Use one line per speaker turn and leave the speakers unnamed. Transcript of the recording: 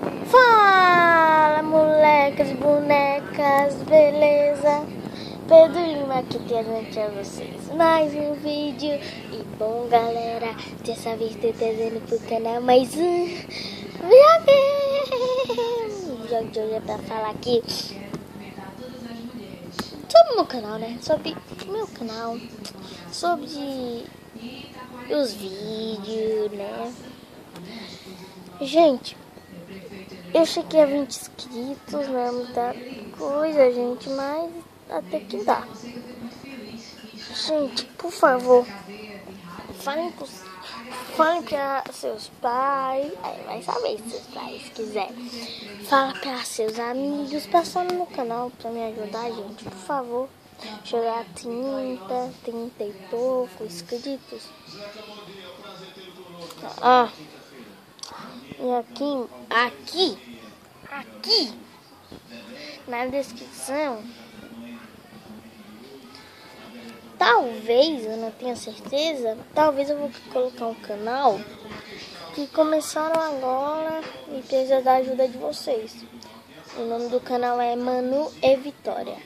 Fala, molecas, bonecas, beleza? Pedro Lima aqui perante a vocês mais um vídeo. E bom, galera, dessa vez tô trazendo pro canal mais um vlog. O vlog de hoje é pra falar aqui sobre o meu canal, né? Sobre o meu canal, sobre os vídeos, né? Gente, eu cheguei a 20 inscritos, não é muita coisa, gente, mas até que dá. Gente, por favor, falem com, falem para seus pais, aí vai saber se seus pais quiserem. Fala para seus amigos, passando no canal para me ajudar, gente, por favor. Chegar a 30, 30 e pouco inscritos. Ah. E aqui, aqui, aqui, na descrição, talvez, eu não tenho certeza, talvez eu vou colocar um canal que começaram agora e precisa da ajuda de vocês. O nome do canal é Manu e Vitória.